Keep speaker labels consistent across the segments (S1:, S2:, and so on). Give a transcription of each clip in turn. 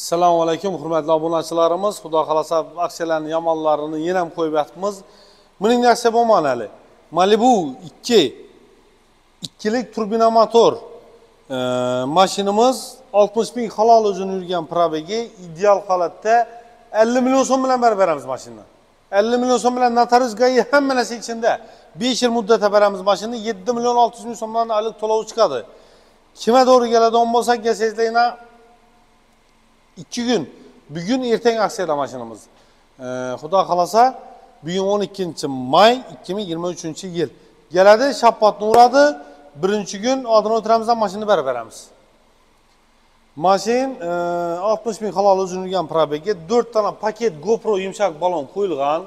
S1: assalomu alaykum hurmatli obunachilarimiz. Xudo xohlasa aksiyalarni yomonlarini yana ham qo'yib yotibmiz. Buning aksiya hali. Malibu ikki ikkilik turbina motor e, mashinamiz oltmish ming halol o'zini yurgan probegi ideal holatda ellik million so'm bilan berib beramiz mashinani. Ellik million so'm bilan notarius gai hamma narsa ichida besh yil muddatga beramiz mashinani yetti million olti yuz ming so'mdan oylik to'lovi chiqadi. Kimga to'g'ri keladigan bo'lsak kelsangizlar ikki kun bugun ertang aksiyada mashinamiz. Xudo xohlasa bugun o'n ikkinchi may ikki ming yigirma uchinchi yil. Keladi shappotni uradi birinchi kun oldini o'tiramiz mashinani berib beramiz. Mashin e, oltmish ming halol o'zini probega probega to'rttana paket gopro yumshoq balon qo'yilgan.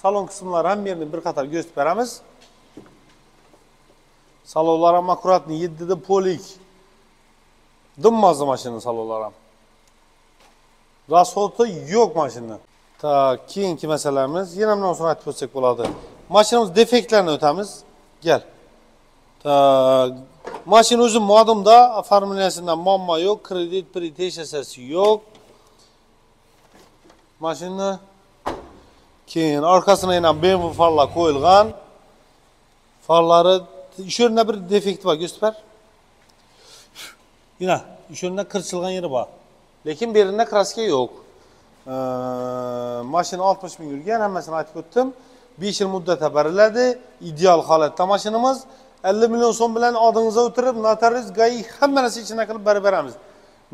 S1: Salon qismlari ham yerni bir qator ko'rsatib beramiz. Salonlar ham akkuratniy yettida polik. Dimmazni mashina salonlar ham. расходi yo'q mashina так keyingi masalamiz yana bundan so'ng aytib o'tsak bo'ladi mashinamiz defektlarini o'tamiz kel так mashina o'zi modumda оформлениясida muammo yo'q kredit kredit hech narsasi yo'q mashina keyin orqasına yana bmw farlar qo'yilgan farlari shu yerda bir defekt bor ko'rsatib ber yana shu yerda kirchilgan yeri bor lekin bu yerda kraska yo'q. Ee, mashina oltmish ming yurgan hammasini aytib o'tdim. Besh yil muddatda beriladi ideal holatda mashinamiz. Ellik million so'm bilan oldingizga o'tirib notarius gai hamma narsa ichida qilib berib beramiz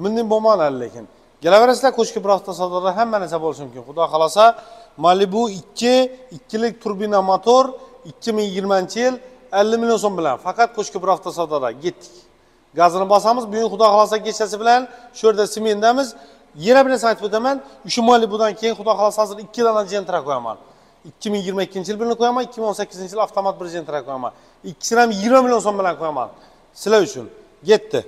S1: bunday bo'lmadi lekin. Kelaverasizlar ko'chki bir savdoda hamma narsa bo'lishi mumkin. Xudo xohlasa malibu ikki ikkilik turbina motor ikki ming yigirmanchi yil ellik million so'm bilan. Faqat ko'chki bir hafta savdoda ketdik gazini bosamiz bugun xudo xohlasa kechasi bilan shu yerda smentdamiz yana bir narsa aytib o'taman shu malibudan keyin xudo xohlasa hozir ikki dona jentra qo'yaman. ikki ming yigirma ikkinchi yil birini qo'yaman ikki ming o'n sakkizinchi yil avtomat bir jentra qo'yaman. Ikkisini ham yigirma million so'm bilan qo'yaman. Sizlar uchun ketdi